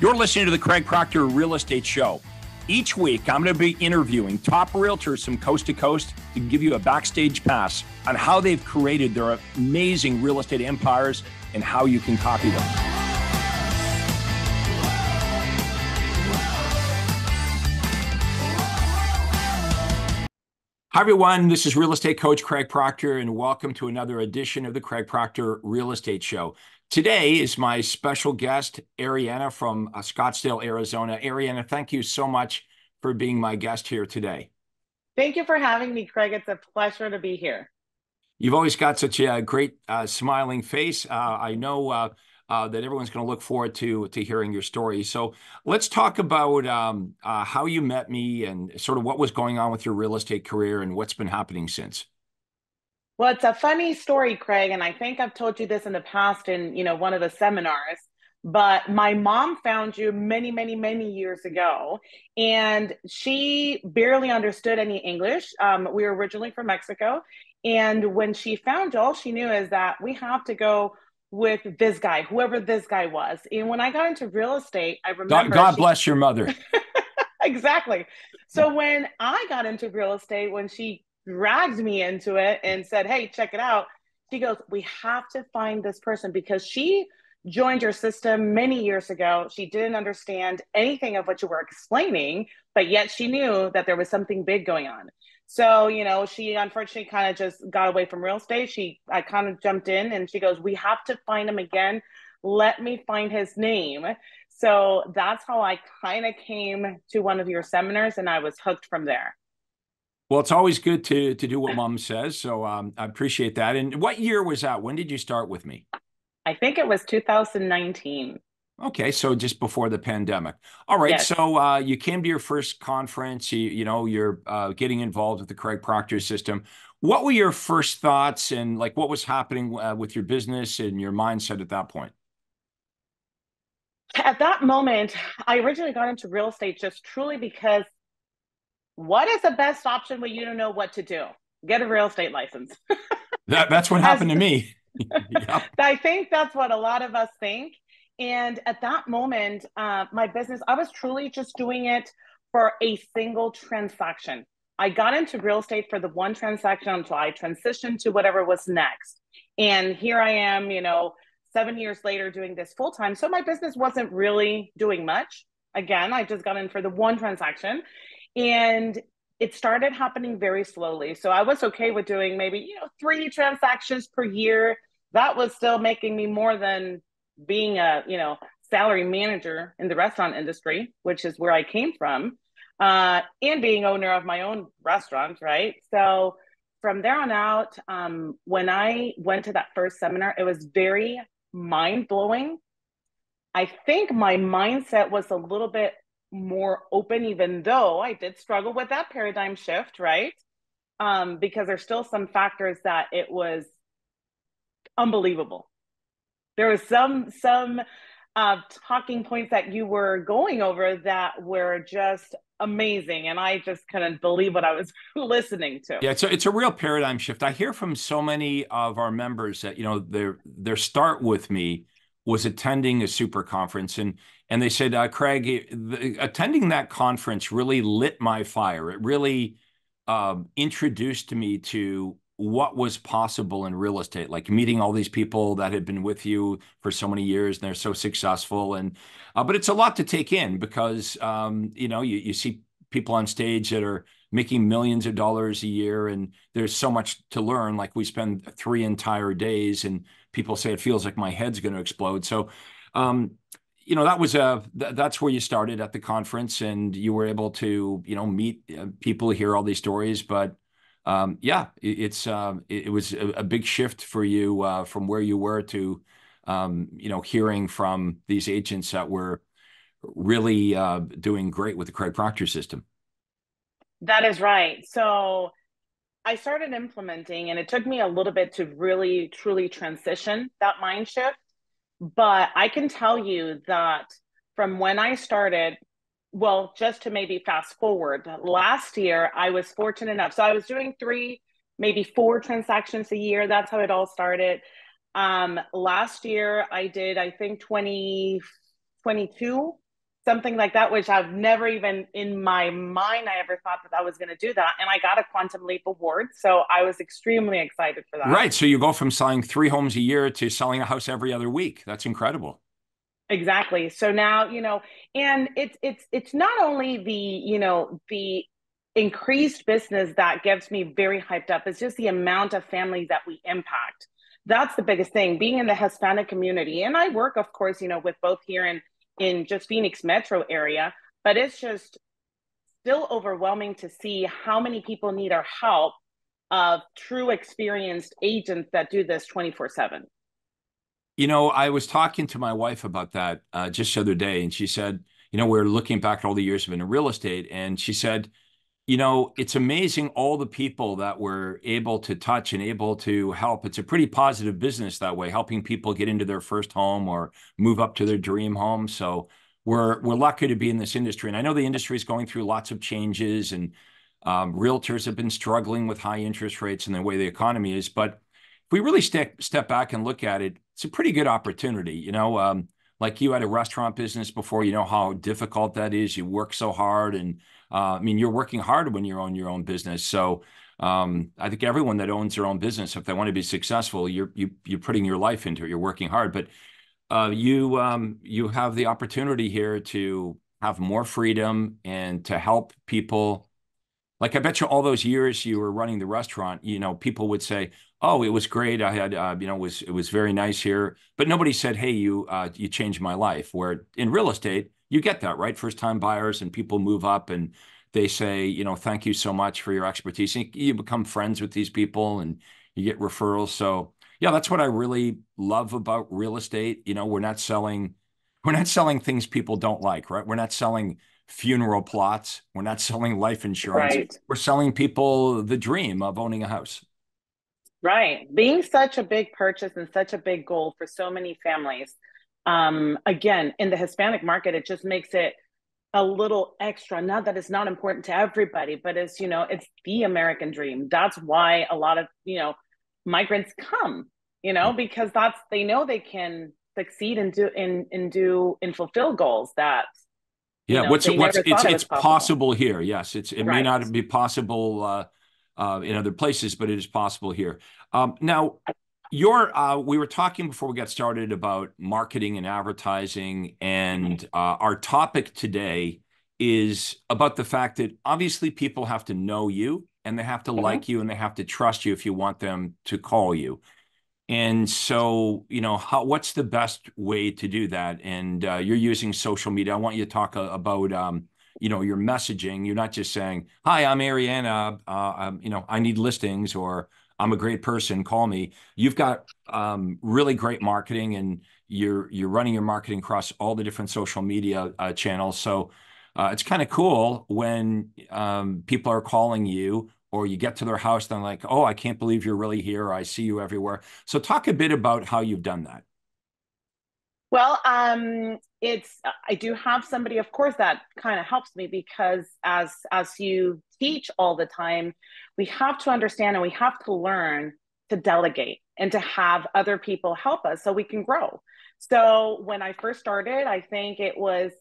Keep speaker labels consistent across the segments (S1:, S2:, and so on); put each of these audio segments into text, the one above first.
S1: You're listening to the Craig Proctor Real Estate Show. Each week, I'm going to be interviewing top realtors from coast to coast to give you a backstage pass on how they've created their amazing real estate empires and how you can copy them. Hi, everyone. This is real estate coach Craig Proctor, and welcome to another edition of the Craig Proctor Real Estate Show. Today is my special guest, Ariana from uh, Scottsdale, Arizona. Ariana, thank you so much for being my guest here today.
S2: Thank you for having me, Craig. It's a pleasure to be here.
S1: You've always got such a great uh, smiling face. Uh, I know uh, uh that everyone's going to look forward to to hearing your story. So let's talk about um, uh, how you met me and sort of what was going on with your real estate career and what's been happening since.
S2: Well, it's a funny story, Craig, and I think I've told you this in the past in, you know, one of the seminars, but my mom found you many, many, many years ago, and she barely understood any English. Um, we were originally from Mexico, and when she found you, all she knew is that we have to go with this guy, whoever this guy was. And when I got into real estate, I remember
S1: God, God she... bless your mother.
S2: exactly. So when I got into real estate, when she dragged me into it and said, Hey, check it out. She goes, We have to find this person because she joined your system many years ago. She didn't understand anything of what you were explaining, but yet she knew that there was something big going on. So, you know, she unfortunately kind of just got away from real estate. She, I kind of jumped in and she goes, We have to find him again. Let me find his name. So that's how I kind of came to one of your seminars and I was hooked from there.
S1: Well, it's always good to to do what mom says. So um, I appreciate that. And what year was that? When did you start with me?
S2: I think it was 2019.
S1: Okay, so just before the pandemic. All right, yes. so uh, you came to your first conference. You you know you're uh, getting involved with the Craig Proctor system. What were your first thoughts and like what was happening uh, with your business and your mindset at that point?
S2: At that moment, I originally got into real estate just truly because what is the best option when you don't know what to do? Get a real estate license.
S1: that, that's what happened to me.
S2: I think that's what a lot of us think. And at that moment, uh, my business, I was truly just doing it for a single transaction. I got into real estate for the one transaction until I transitioned to whatever was next. And here I am, you know, seven years later doing this full time. So my business wasn't really doing much. Again, I just got in for the one transaction. And it started happening very slowly. So I was okay with doing maybe, you know, three transactions per year. That was still making me more than being a, you know, salary manager in the restaurant industry, which is where I came from, uh, and being owner of my own restaurant, right? So from there on out, um, when I went to that first seminar, it was very mind blowing. I think my mindset was a little bit more open, even though I did struggle with that paradigm shift, right? Um, because there's still some factors that it was unbelievable. There was some some uh, talking points that you were going over that were just amazing, and I just couldn't believe what I was listening to.
S1: Yeah, it's a, it's a real paradigm shift. I hear from so many of our members that you know their their start with me was attending a super conference and and they said uh, craig the, attending that conference really lit my fire. It really um, introduced me to what was possible in real estate like meeting all these people that had been with you for so many years and they're so successful. And uh, but it's a lot to take in because um, you know you, you see people on stage that are making millions of dollars a year and there's so much to learn. Like we spend three entire days and people say it feels like my head's going to explode. So um, you know that was a th- that's where you started at the conference and you were able to you know meet uh, people hear all these stories but um, yeah it, it's uh, it, it, was a, a, big shift for you uh, from where you were to um, you know hearing from these agents that were really uh, doing great with the Craig Proctor system
S2: that is right. So I started implementing, and it took me a little bit to really truly transition that mind shift. But I can tell you that from when I started, well, just to maybe fast forward, last year I was fortunate enough. So I was doing three, maybe four transactions a year. That's how it all started. Um, last year I did, I think, 20, 22 something like that, which I've never even in my mind I ever thought that I was going to do that. And I got a Quantum Leap award, so I was extremely excited for that.
S1: Right. So you go from selling three homes a year to selling a house every other week. That's incredible.
S2: Exactly. So now you know, and it's it's it's not only the you know the increased business that gets me very hyped up. It's just the amount of families that we impact. That's the biggest thing. Being in the Hispanic community, and I work, of course, you know, with both here in in just Phoenix metro area, but it's just still overwhelming to see how many people need our help of true experienced agents that do this 24 7
S1: you know i was talking to my wife about that uh, just the other day and she said you know we're looking back at all the years of in real estate and she said you know it's amazing all the people that we're able to touch and able to help it's a pretty positive business that way helping people get into their first home or move up to their dream home so we're we're lucky to be in this industry. And I know the industry is going through lots of changes, and um, realtors have been struggling with high interest rates and the way the economy is. But if we really step step back and look at it, it's a pretty good opportunity. You know, um, like you had a restaurant business before. You know how difficult that is. You work so hard, and uh, I mean, you're working hard when you own your own business. So. Um, I think everyone that owns their own business, if they want to be successful, you're you, you're putting your life into it. You're working hard, but uh, you um, you have the opportunity here to have more freedom and to help people. Like I bet you, all those years you were running the restaurant, you know, people would say, "Oh, it was great. I had, uh, you know, it was it was very nice here," but nobody said, "Hey, you uh, you changed my life." Where in real estate, you get that right, first time buyers and people move up and they say, you know, thank you so much for your expertise. And you become friends with these people and you get referrals. So yeah, that's what I really love about real estate. You know, we're not selling we're not selling things people don't like, right? We're not selling funeral plots. We're not selling life insurance. Right. We're selling people the dream of owning a house.
S2: Right. Being such a big purchase and such a big goal for so many families. Um, again, in the Hispanic market, it just makes it a little extra. Not that it's not important to everybody, but it's, you know, it's the American dream. That's why a lot of, you know, migrants come you know because that's they know they can succeed and do in and do and fulfill goals that
S1: yeah know, what's what's it's it's possible. possible. here yes it's it right. may not be possible uh, uh, in other places but it is possible here um, now your uh, we were talking before we got started about marketing and advertising and uh, our topic today is about the fact that obviously people have to know you and they have to mm-hmm. like you and they have to trust you if you want them to call you. And so, you know, how, what's the best way to do that? And uh, you're using social media. I want you to talk uh, about, um, you know, your messaging. You're not just saying, "Hi, I'm Ariana. Uh, um, you know, I need listings," or "I'm a great person. Call me." You've got um, really great marketing, and you're you're running your marketing across all the different social media uh, channels. So uh, it's kind of cool when um, people are calling you or you get to their house, They're like, oh, I can't believe you're really here. I see you everywhere. So talk a bit about how you've done that.
S2: Well, um, it's I do have somebody, of course, that kind of helps me because as as you teach all the time, we have to understand and we have to learn to delegate and to have other people help us so we can grow. So when I first started, I think it was,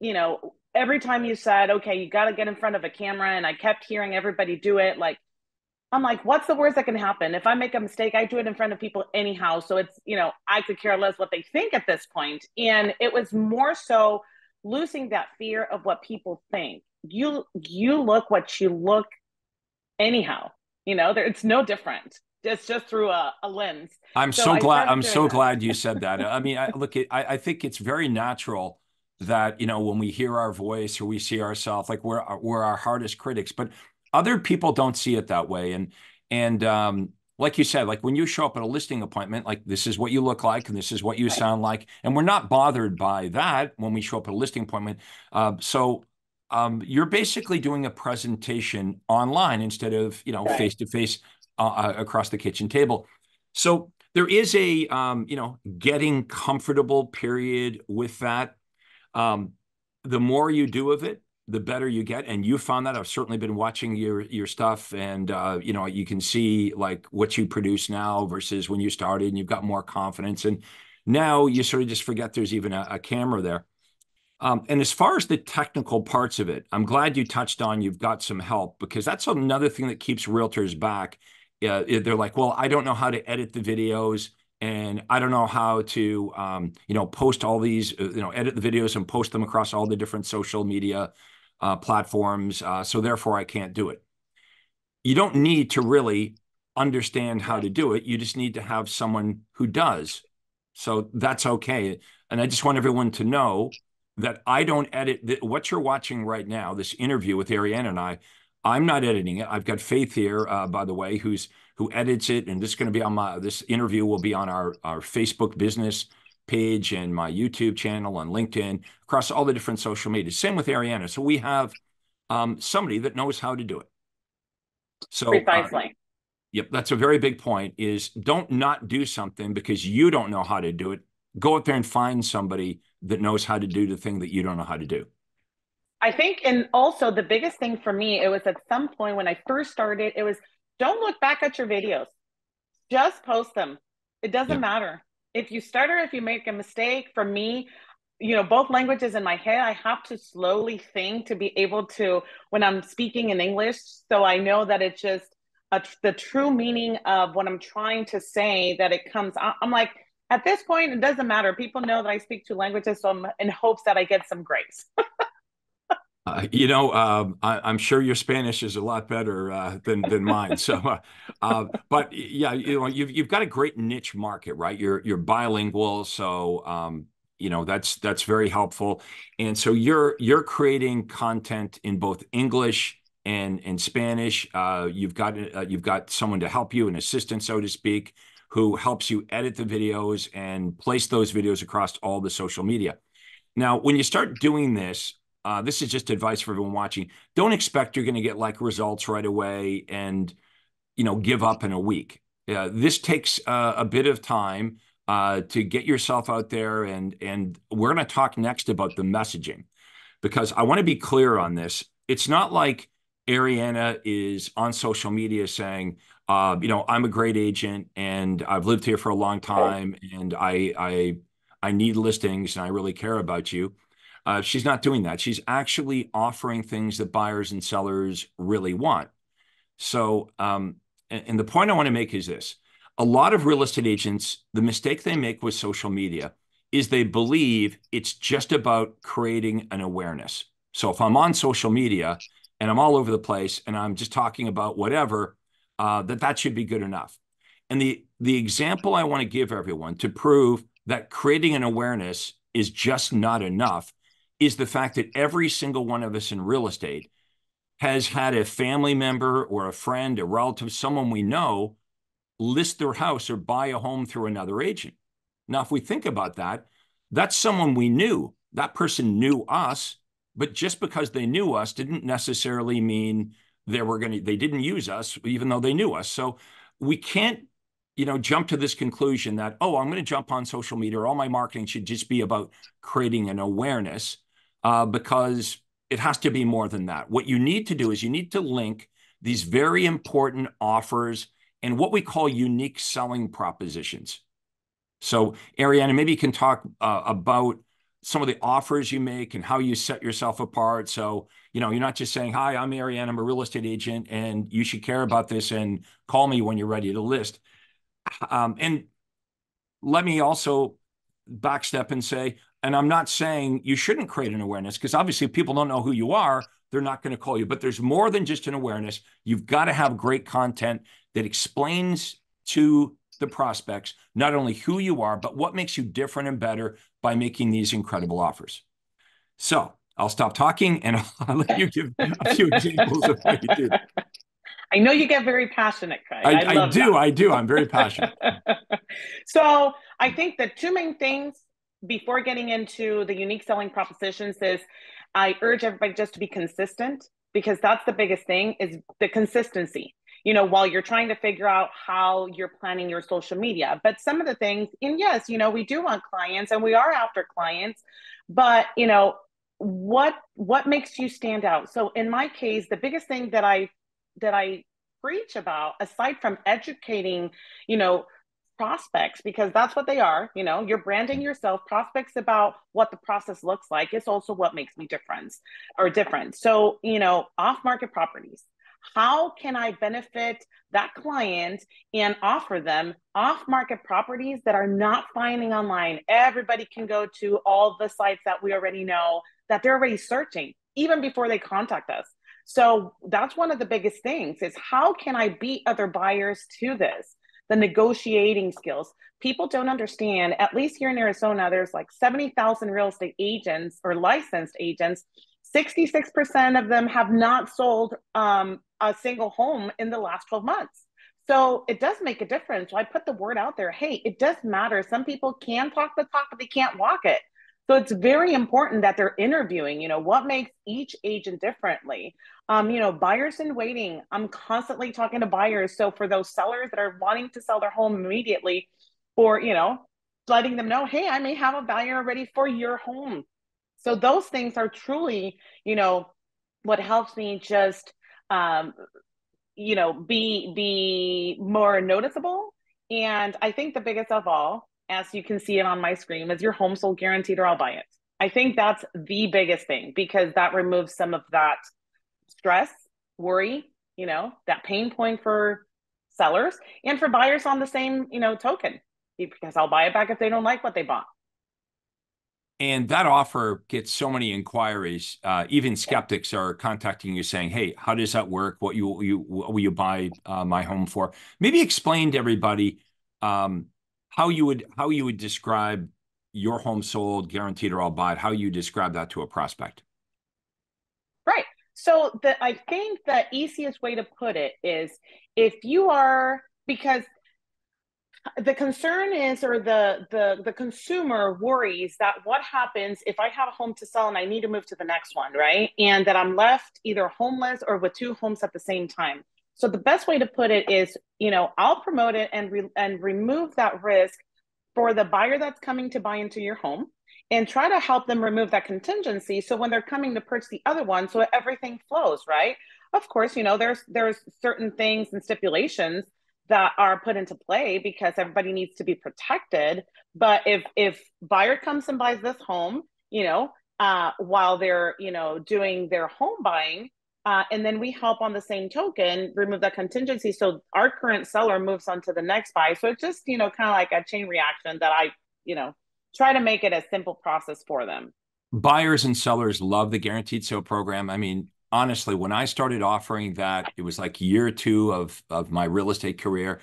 S2: you know, every time you said, okay, you got to get in front of a camera, and I kept hearing everybody do it, like, I'm like, what's the worst that can happen? If I make a mistake, I do it in front of people anyhow. So it's, you know, I could care less what they think at this point. And it was more so losing that fear of what people think. You you look what you look anyhow. You know, there, it's no different. It's just through a, a lens.
S1: I'm so, so glad. I'm so that. glad you said that. I mean, I look, I, I think it's very natural that you know when we hear our voice or we see ourselves like we're we're our hardest critics but other people don't see it that way and and um like you said like when you show up at a listing appointment like this is what you look like and this is what you sound like and we're not bothered by that when we show up at a listing appointment uh, so um, you're basically doing a presentation online instead of you know face to face across the kitchen table so there is a um, you know getting comfortable period with that um, the more you do of it, the better you get. And you found that I've certainly been watching your your stuff, and uh, you know you can see like what you produce now versus when you started, and you've got more confidence. And now you sort of just forget there's even a, a camera there. Um, and as far as the technical parts of it, I'm glad you touched on you've got some help because that's another thing that keeps realtors back. Uh, they're like, well, I don't know how to edit the videos and I don't know how to, um, you know, post all these, uh, you know, edit the videos and post them across all the different social media uh, platforms. Uh, so therefore, I can't do it. You don't need to really understand how to do it. You just need to have someone who does. So that's okay. And I just want everyone to know that I don't edit what you're watching right now, this interview with Ariana and I. I'm not editing it. I've got Faith here, uh, by the way, who's who edits it, and this is going to be on my. This interview will be on our our Facebook business page and my YouTube channel on LinkedIn, across all the different social media. Same with Ariana. So we have um, somebody that knows how to do it. So
S2: uh, precisely. Uh,
S1: yep, that's a very big point. Is don't not do something because you don't know how to do it. Go out there and find somebody that knows how to do the thing that you don't know how to do.
S2: I think, and also the biggest thing for me, it was at some point when I first started, it was don't look back at your videos, just post them. It doesn't yeah. matter if you stutter, if you make a mistake. For me, you know, both languages in my head, I have to slowly think to be able to when I'm speaking in English, so I know that it's just a, the true meaning of what I'm trying to say. That it comes. I'm like at this point, it doesn't matter. People know that I speak two languages, so I'm in hopes that I get some grace.
S1: uh, you know, um, I, am sure your Spanish is a lot better uh, than than mine. So, uh, uh, but yeah, you know, you've you've got a great niche market, right? You're you're bilingual, so um, you know that's that's very helpful. And so you're you're creating content in both English and in Spanish. Uh, you've got uh, you've got someone to help you, an assistant, so to speak who helps you edit the videos and place those videos across all the social media. Now, when you start doing this, uh, this is just advice for everyone watching. Don't expect you're going to get like results right away and you know give up in a week. Uh, this takes uh, a bit of time uh, to get yourself out there, and and we're going to talk next about the messaging because I want to be clear on this. It's not like Ariana is on social media saying, uh, you know, I'm a great agent and I've lived here for a long time and I I I need listings and I really care about you. Uh, she's not doing that. She's actually offering things that buyers and sellers really want. So, um, and, and the point I want to make is this: a lot of real estate agents, the mistake they make with social media is they believe it's just about creating an awareness. So if I'm on social media and I'm all over the place and I'm just talking about whatever, uh, that that should be good enough. And the the example I want to give everyone to prove that creating an awareness is just not enough is the fact that every single one of us in real estate has had a family member or a friend, a relative, someone we know list their house or buy a home through another agent. Now, if we think about that, that's someone we knew. That person knew us, but just because they knew us didn't necessarily mean they were going to they didn't use us even though they knew us. So we can't you know jump to this conclusion that oh i'm going to jump on social media or all my marketing should just be about creating an awareness uh, because it has to be more than that. What you need to do is you need to link these very important offers and what we call unique selling propositions. So ariana maybe you can talk uh, about some of the offers you make and how you set yourself apart. So, you know, you're not just saying, Hi, I'm Ariana, I'm a real estate agent, and you should care about this and call me when you're ready to list. Um, and let me also backstep and say, and I'm not saying you shouldn't create an awareness because obviously people don't know who you are, they're not going to call you. But there's more than just an awareness. You've got to have great content that explains to the prospects not only who you are, but what makes you different and better by making these incredible offers. So I'll stop talking and I'll let you give a few examples of what you do.
S2: I know you get very passionate, Craig.
S1: I, I, I do. That. I do. I'm very passionate.
S2: so I think the two main things before getting into the unique selling propositions is I urge everybody just to be consistent because that's the biggest thing is the consistency you know, while you're trying to figure out how you're planning your social media. But some of the things, and yes, you know, we do want clients and we are after clients, but you know, what what makes you stand out? So in my case, the biggest thing that I that I preach about, aside from educating, you know, prospects because that's what they are you know you're branding yourself prospects about what the process looks like it's also what makes me different or different so you know off market properties how can i benefit that client and offer them off market properties that are not finding online everybody can go to all the sites that we already know that they're already searching even before they contact us so that's one of the biggest things is how can I beat other buyers to this? The negotiating skills. People don't understand, at least here in Arizona, there's like 70,000 real estate agents or licensed agents. 66% of them have not sold um, a single home in the last 12 months. So it does make a difference. So I put the word out there hey, it does matter. Some people can talk the talk, but they can't walk it. So it's very important that they're interviewing, you know, what makes each agent differently. Um, you know, buyers in waiting. I'm constantly talking to buyers. So for those sellers that are wanting to sell their home immediately, or, you know, letting them know, hey, I may have a buyer ready for your home. So those things are truly, you know, what helps me just um, you know, be be more noticeable. And I think the biggest of all as you can see it on my screen, is your home sold guaranteed or I'll buy it. I think that's the biggest thing because that removes some of that stress, worry, you know, that pain point for sellers and for buyers on the same, you know, token because I'll buy it back if they don't like what they bought.
S1: And that offer gets so many inquiries. Uh, even skeptics are contacting you saying, "Hey, how does that work? What you you what will you buy uh, my home for?" Maybe explain to everybody um, how you would how you would describe your home sold guaranteed or I'll buy it, how you describe that to a prospect.
S2: Right. So the I think the easiest way to put it is if you are because the concern is or the the the consumer worries that what happens if i have a home to sell and i need to move to the next one right? And that i'm left either homeless or with two homes at the same time. So the best way to put it is, you know, I'll promote it and re- and remove that risk for the buyer that's coming to buy into your home and try to help them remove that contingency. So when they're coming to purchase the other one so everything flows, right? Of course, you know, there's there's certain things and stipulations that are put into play because everybody needs to be protected, but if if buyer comes and buys this home, you know, uh, while they're, you know, doing their home buying, uh, and then we help on the same token remove that contingency. So our current seller moves on to the next buy. So it's just, you know, kind of like a chain reaction that I, you know, try to make it a simple process for them.
S1: Buyers and sellers love the guaranteed sale program. I mean, honestly, when I started offering that, it was like year two of, of my real estate career.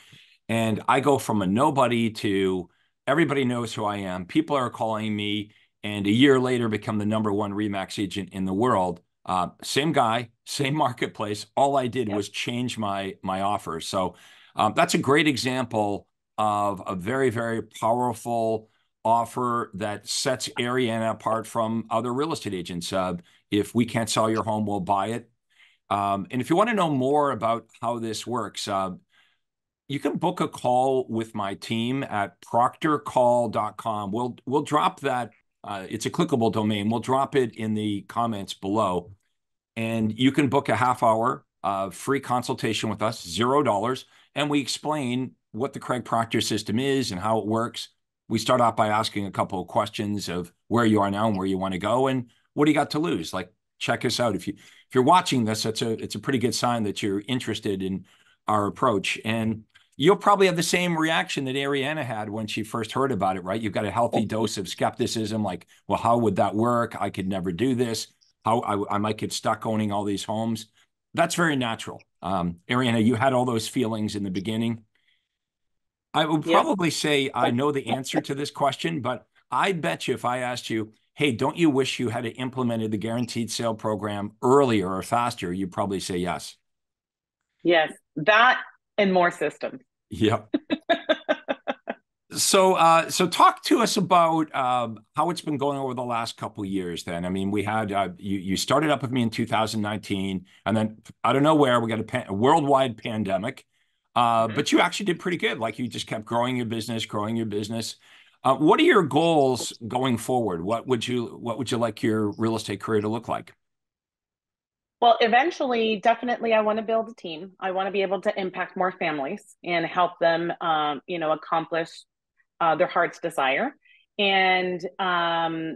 S1: And I go from a nobody to everybody knows who I am. People are calling me, and a year later become the number one RE/MAX agent in the world uh, same guy, same marketplace. All I did was change my my offer. So um, that's a great example of a very very powerful offer that sets Ariana apart from other real estate agents. Uh, if we can't sell your home, we'll buy it. Um, and if you want to know more about how this works, uh, you can book a call with my team at proctorcall.com. We'll we'll drop that uh, it's a clickable domain. We'll drop it in the comments below. And you can book a half hour uh, free consultation with us, zero dollars. And we explain what the Craig Proctor system is and how it works. We start off by asking a couple of questions of where you are now and where you want to go and what do you got to lose. Like, check us out. If you if you're watching this, it's a it's a pretty good sign that you're interested in our approach. And you'll probably have the same reaction that Ariana had when she first heard about it, right? You've got a healthy dose of skepticism, like, well, how would that work? I could never do this. How I, I might get stuck owning all these homes. That's very natural. Um, Ariana, you had all those feelings in the beginning. I would probably yeah. say I know the answer to this question, but I bet you if I asked you, hey, don't you wish you had implemented the guaranteed sale program earlier or faster, you'd probably say yes.
S2: Yes, that and more systems.
S1: Yep. so, uh, so talk to us about um, how it's been going over the last couple years. Then, I mean, we had uh, you you started up with me in 2019, and then out of nowhere we got a, pan- a worldwide pandemic. Uh, mm-hmm. But you actually did pretty good. Like you just kept growing your business, growing your business. Uh, what are your goals going forward? What would you What would you like your real estate career to look like?
S2: Well, eventually, definitely, I want to build a team. I want to be able to impact more families and help them, um, you know, accomplish uh, their heart's desire, and um,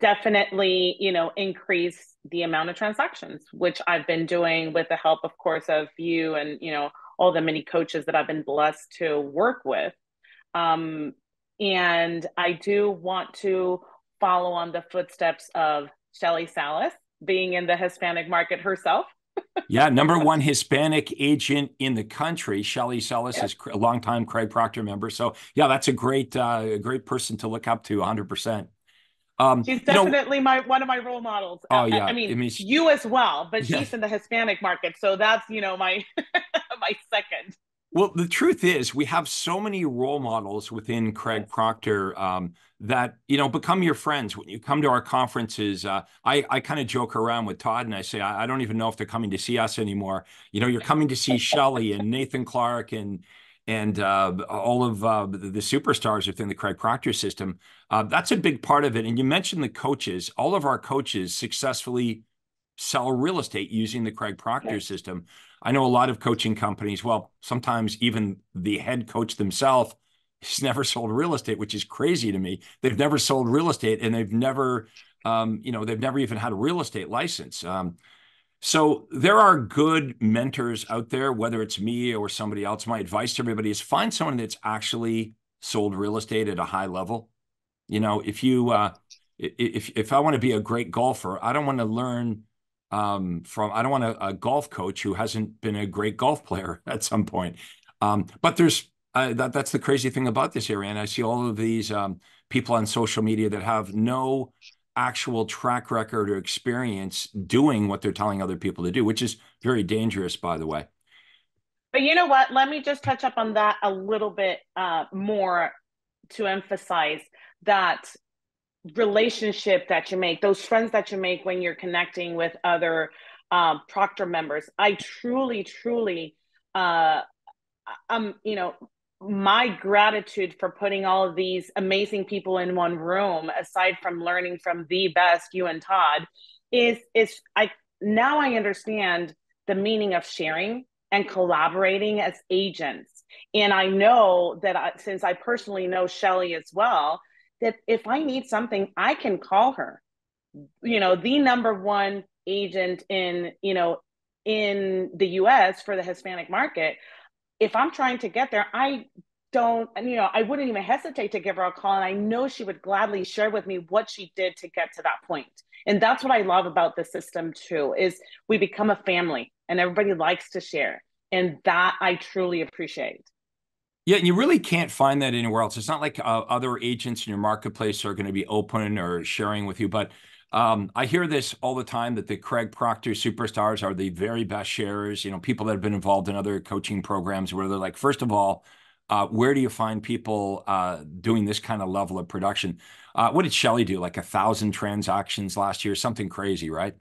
S2: definitely, you know, increase the amount of transactions, which I've been doing with the help, of course, of you and you know all the many coaches that I've been blessed to work with. Um, and I do want to follow on the footsteps of Shelly Salas, being in the Hispanic market herself.
S1: yeah, number one Hispanic agent in the country. Shelly Salas yep. is a longtime Craig Proctor member. So yeah, that's a great, uh, a great person to look up to, 100. percent
S2: um, she's definitely you know, my one of my role models.
S1: Oh yeah, I,
S2: I mean, you as well, but yeah. she's in the Hispanic market, so that's you know my my second.
S1: Well, the truth is, we have so many role models within Craig Proctor um, that you know become your friends when you come to our conferences. Uh, I I kind of joke around with Todd and I say I, I, don't even know if they're coming to see us anymore. You know, you're coming to see Shelly and Nathan Clark and and uh, all of uh, the, the, superstars within the Craig Proctor system. Uh, that's a big part of it. And you mentioned the coaches. All of our coaches successfully sell real estate using the Craig Proctor system. I know a lot of coaching companies, well, sometimes even the head coach themselves has never sold real estate, which is crazy to me. They've never sold real estate and they've never, um, you know, they've never even had a real estate license. Um, so there are good mentors out there, whether it's me or somebody else. My advice to everybody is find someone that's actually sold real estate at a high level. You know, if you, uh, if if I want to be a great golfer, I don't want to learn um, from I don't want a, a, golf coach who hasn't been a great golf player at some point. Um, but there's uh, that that's the crazy thing about this area, and I see all of these um, people on social media that have no actual track record or experience doing what they're telling other people to do, which is very dangerous, by the way.
S2: But you know what? Let me just touch up on that a little bit uh, more to emphasize that relationship that you make, those friends that you make when you're connecting with other um, Proctor members. I truly, truly, uh, um, you know, my gratitude for putting all of these amazing people in one room, aside from learning from the best, you and Todd, is is I now I understand the meaning of sharing and collaborating as agents. And I know that I, since I personally know Shelly as well, that if I need something, I can call her. You know, the number one agent in, you know, in the US for the Hispanic market. If I'm trying to get there, I don't, you know, I wouldn't even hesitate to give her a call. And I know she would gladly share with me what she did to get to that point. And that's what I love about the system too, is we become a family and everybody likes to share. And that I truly appreciate.
S1: Yeah, and you really can't find that anywhere else. It's not like uh, other agents in your marketplace are going to be open or sharing with you. But um, I hear this all the time that the Craig Proctor superstars are the very best sharers. You know, people that have been involved in other coaching programs where they're like, first of all, uh, where do you find people uh, doing this kind of level of production? Uh, what did Shelly do? Like a thousand transactions last year, something crazy, right?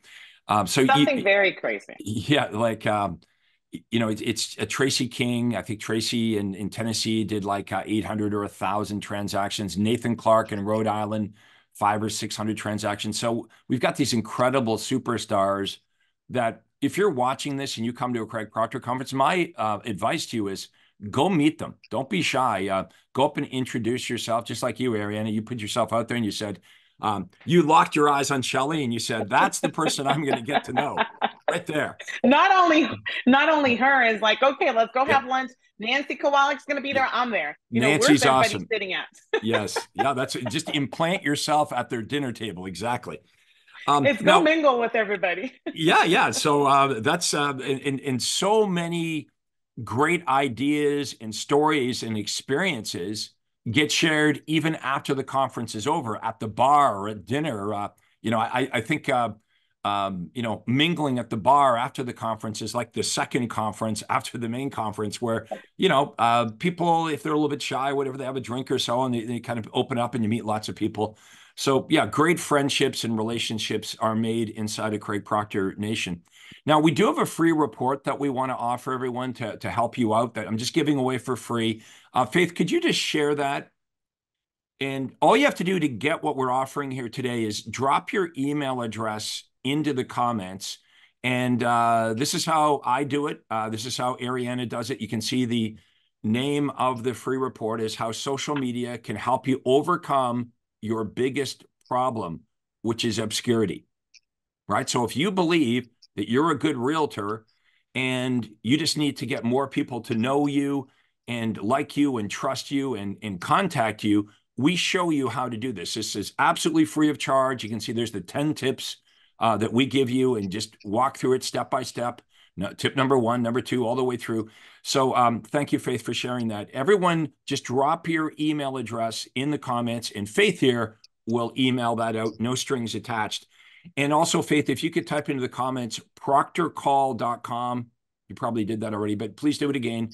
S2: Um, so something you, very crazy.
S1: Yeah, like um, you know, it's, it's a Tracy King. I think Tracy in, in Tennessee did like uh, 800 or 1,000 transactions. Nathan Clark in Rhode Island, five or 600 transactions. So we've got these incredible superstars that if you're watching this and you come to a Craig Proctor conference, my uh, advice to you is go meet them. Don't be shy. Uh, go up and introduce yourself, just like you, Ariana. You put yourself out there and you said, um, you locked your eyes on Shelly and you said, "That's the person I'm going to get to know." Right there.
S2: Not only, not only her is like, okay, let's go have lunch. Nancy Kowalik's going to be there. I'm there.
S1: You Nancy's know, awesome. Sitting at. yes, yeah, that's just implant yourself at their dinner table. Exactly.
S2: Um, it's go now, mingle with everybody.
S1: yeah, yeah. So uh, that's uh, in, in so many great ideas and stories and experiences get shared even after the conference is over at the bar or at dinner. Uh, you know, I, I think, uh, um, you know, mingling at the bar after the conference is like the second conference after the main conference where, you know, uh, people, if they're a little bit shy, whatever, they have a drink or so and they, they kind of open up and you meet lots of people. So yeah, great friendships and relationships are made inside of Craig Proctor Nation. Now we do have a free report that we want to offer everyone to, to help you out that I'm just giving away for free. Uh, Faith, could you just share that? And all you have to do to get what we're offering here today is drop your email address into the comments And uh, this is how I do it. Uh, this is how Ariana does it. You can see the name of the free report is how social media can help you overcome your biggest problem, which is obscurity. Right. So if you believe that you're a good realtor and you just need to get more people to know you and like you and trust you and, and contact you, we show you how to do this. This is absolutely free of charge. You can see there's the 10 tips uh, that we give you and just walk through it step by step. No, tip number one, number two, all the way through. So um, thank you, Faith, for sharing that. Everyone, just drop your email address in the comments, and Faith here will email that out, no strings attached. And also, Faith, if you could type into the comments proctorcall.com, you probably did that already, but please do it again.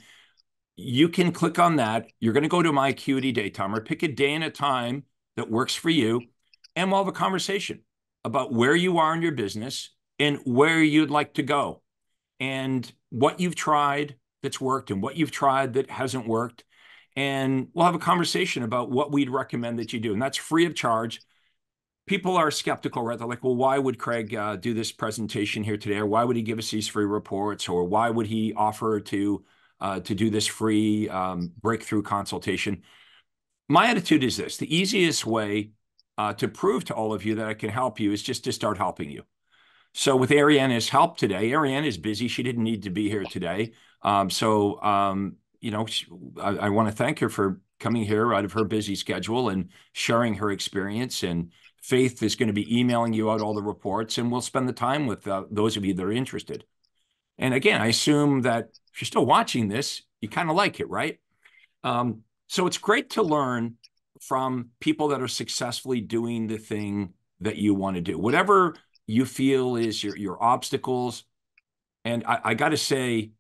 S1: You can click on that. You're going to go to my Acuity Day Timer, pick a day and a time that works for you, and we'll have a conversation about where you are in your business and where you'd like to go and what you've tried that's worked and what you've tried that hasn't worked. And we'll have a conversation about what we'd recommend that you do. And that's free of charge. People are skeptical, right? They're like, well, why would Craig uh, do this presentation here today? Or why would he give us these free reports? Or why would he offer to, uh, to do this free um, breakthrough consultation? My attitude is this the easiest way uh, to prove to all of you that I can help you is just to start helping you. So with Ariana's help today, Ariana is busy. She didn't need to be here today. Um, so, um, you know, I, I want to thank her for coming here out of her busy schedule and sharing her experience. And Faith is going to be emailing you out all the reports, and we'll spend the time with uh, those of you that are interested. And again, I assume that if you're still watching this, you kind of like it, right? Um, so it's great to learn from people that are successfully doing the thing that you want to do. Whatever you feel is your your obstacles. And I, I got to say,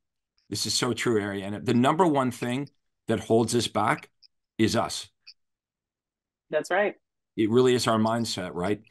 S1: this is so true, Ariana. The number one thing that holds us back is us.
S2: That's right.
S1: It really is our mindset, right?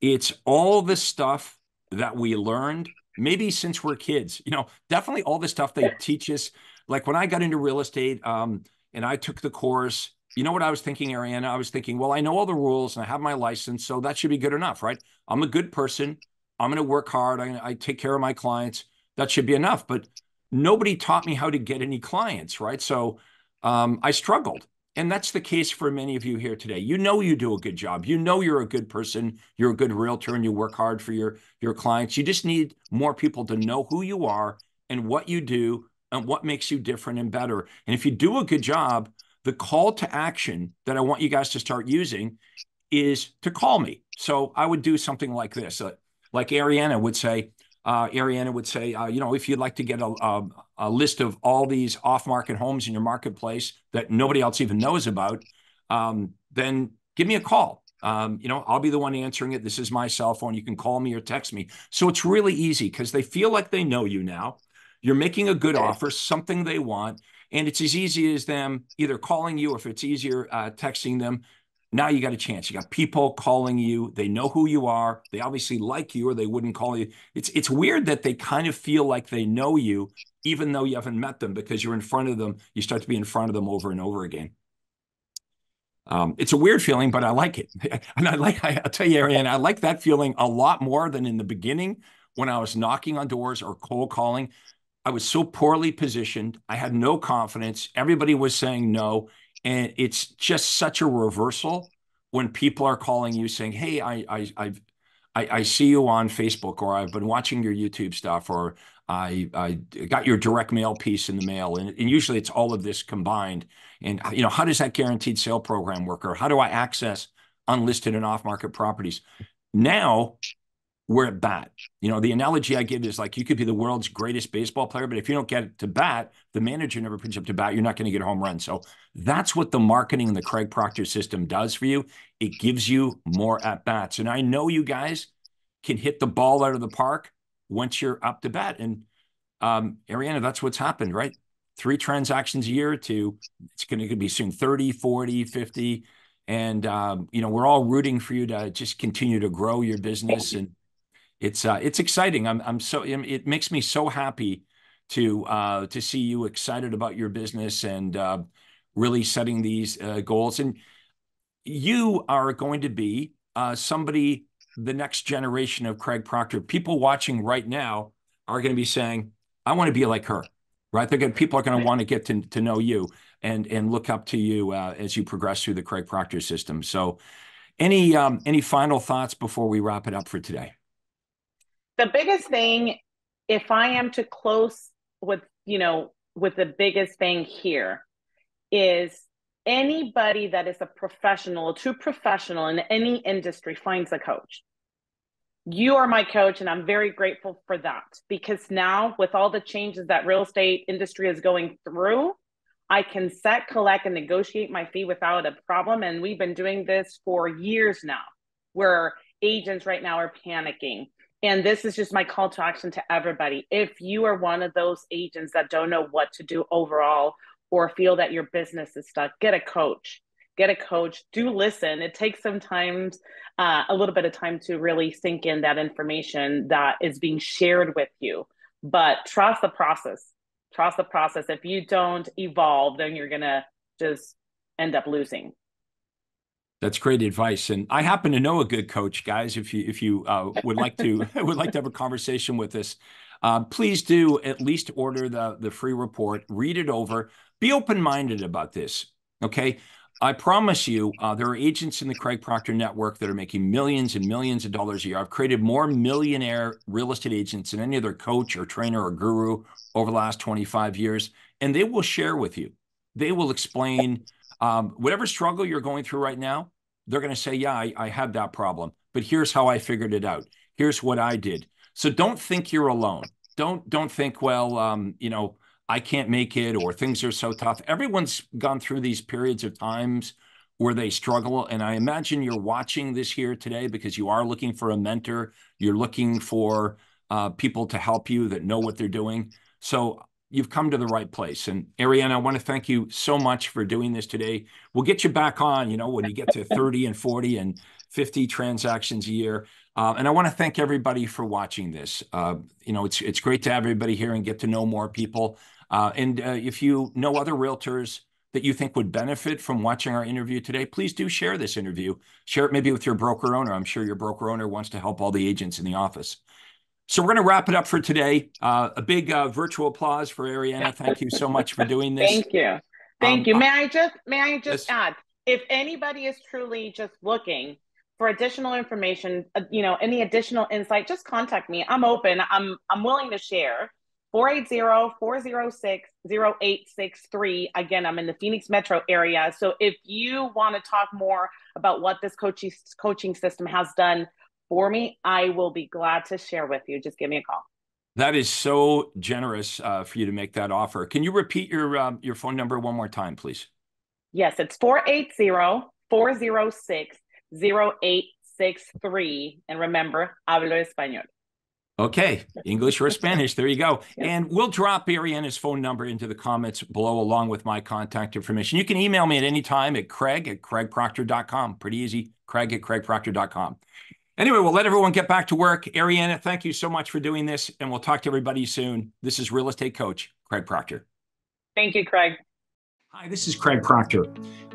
S1: It's all the stuff that we learned, maybe since we're kids. You know, definitely all the stuff they teach us. Like when I got into real estate, um, and I took the course, you know what I was thinking, Ariana? I was thinking, well, I know all the rules and I have my license, so that should be good enough, right? I'm a good person. I'm going to work hard. I, I take care of my clients. That should be enough. But nobody taught me how to get any clients, right? So um, I struggled. And that's the case for many of you here today. You know you do a good job. You know you're a good person. You're a good realtor and you work hard for your, your clients. You just need more people to know who you are and what you do and what makes you different and better. And if you do a good job, the call to action that I want you guys to start using is to call me. So I would do something like this, uh, like Ariana would say. Uh, Ariana would say, uh, you know, if you'd like to get a, a, a list of all these off-market homes in your marketplace that nobody else even knows about, um, then give me a call. Um, you know, I'll be the one answering it. This is my cell phone. You can call me or text me. So it's really easy because they feel like they know you now. You're making a good offer, something they want. And it's as easy as them either calling you, or if it's easier, uh, texting them. Now you got a chance. You got people calling you. They know who you are. They obviously like you, or they wouldn't call you. It's it's weird that they kind of feel like they know you, even though you haven't met them, because you're in front of them. You start to be in front of them over and over again. Um, it's a weird feeling, but I like it. And I like, I, will tell you, Ariana, I like that feeling a lot more than in the beginning when I was knocking on doors or cold calling. I was so poorly positioned. I had no confidence. Everybody was saying no. And it's just such a reversal when people are calling you saying, Hey, I, I, I've, I, I see you on Facebook, or I've been watching your YouTube stuff, or I, I got your direct mail piece in the mail. And, and usually it's all of this combined. And, you know, how does that guaranteed sale program work? Or how do I access unlisted and off market properties? Now we're at bat. You know, the analogy I give is like you could be the world's greatest baseball player, but if you don't get to bat, the manager never puts you up to bat, you're not going to get a home run. So that's what the marketing and the Craig Proctor system does for you. It gives you more at bats. And I know you guys can hit the ball out of the park once you're up to bat. And um, Ariana, that's what's happened, right? Three transactions a year to it's going to be soon 30, 40, 50. And, um, you know, we're all rooting for you to just continue to grow your business and it's uh, it's exciting. I'm I'm so it makes me so happy to uh, to see you excited about your business and uh, really setting these uh, goals. And you are going to be uh, somebody, the next generation of Craig Proctor. People watching right now are going to be saying, I want to be like her, right? They're going people are going to want to get to, to know you and, and look up to you uh, as you progress through the Craig Proctor system. So any, um, any final thoughts before we wrap it up for today?
S2: The biggest thing, if I am to close with, you know, with the biggest thing here is anybody that is a professional, a true professional in any industry finds a coach. You are my coach, and I'm very grateful for that because now, with all the changes that real estate industry is going through, I can set, collect, and negotiate my fee without a problem. And we've been doing this for years now, where agents right now are panicking. And this is just my call to action to everybody. If you are one of those agents that don't know what to do overall or feel that your business is stuck, get a coach. Get a coach. Do listen. It takes sometimes uh, a little bit of time to really sink in that information that is being shared with you. But trust the process. Trust the process. If you don't evolve, then you're gonna just end up losing.
S1: That's great advice, and I happen to know a good coach, guys. If you if you uh, would like to would like to have a conversation with us, uh, please do at least order the the free report, read it over, be open minded about this. Okay. I promise you, uh, there are agents in the Craig Proctor network that are making millions and millions of dollars a year. I've created more millionaire real estate agents than any other coach or trainer or guru over the last 25 years. And they will share with you, they will explain um, whatever struggle you're going through right now. They're going to say, Yeah, I, I had that problem, but here's how I figured it out. Here's what I did. So don't think you're alone. Don't don't think, well, um, you know, I can't make it or things are so tough. Everyone's gone through these periods of times where they struggle. And I imagine you're watching this here today because you are looking for a mentor. You're looking for uh, people to help you that know what they're doing. So you've come to the right place. And Ariana, I want to thank you so much for doing this today. We'll get you back on, you know, when you get to 30 and 40 and 50 transactions a year. Uh, and I want to thank everybody for watching this. Uh, you know, it's it's great to have everybody here and get to know more people. Uh, and uh, if you know other realtors that you think would benefit from watching our interview today, please do share this interview. Share it maybe with your broker owner. I'm sure your broker owner wants to help all the agents in the office. So we're going to wrap it up for today. Uh, a big uh, virtual applause for Ariana. Thank you so much for doing this.
S2: Thank you. Thank um, you. May I just may I just add, if anybody is truly just looking for additional information, uh, you know, any additional insight, just contact me. I'm open. I'm I'm willing to share. 480-406-0863. Again, I'm in the Phoenix metro area. So if you want to talk more about what this coaching coaching system has done for me, I will be glad to share with you. Just give me a call.
S1: That is so generous uh, for you to make that offer. Can you repeat your uh, your phone number one more time, please?
S2: Yes, it's 480-406-0863. And remember, hablo español.
S1: Okay, English or Spanish. There you go. And we'll drop Ariana's phone number into the comments below, along with my contact information. You can email me at any time at craig at craigproctor.com. Pretty easy, craig at craigproctor.com. Anyway, we'll let everyone get back to work. Ariana, thank you so much for doing this, and we'll talk to everybody soon. This is Real Estate Coach Craig Proctor.
S2: Thank you, Craig.
S1: Hi, this is Craig Proctor.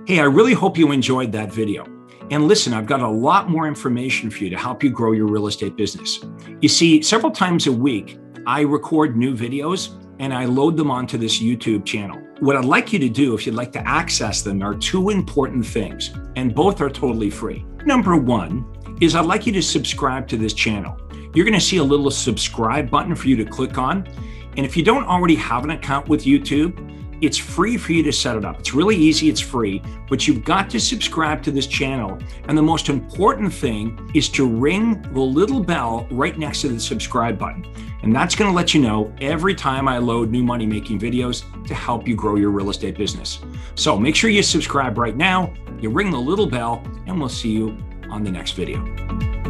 S1: Hey, I really hope you enjoyed that video. And listen, I've got a lot more information for you to help you grow your real estate business. You see, several times a week, I record new videos and I load them onto this YouTube channel. What I'd like you to do, if you'd like to access them, are two important things, and both are totally free. Number one is I'd like you to subscribe to this channel. You're going to see a little subscribe button for you to click on. And if you don't already have an account with YouTube, it's free for you to set it up. It's really easy, it's free, but you've got to subscribe to this channel. And the most important thing is to ring the little bell right next to the subscribe button. And that's going to let you know every time I load new money making videos to help you grow your real estate business. So make sure you subscribe right now, you ring the little bell, and we'll see you on the next video.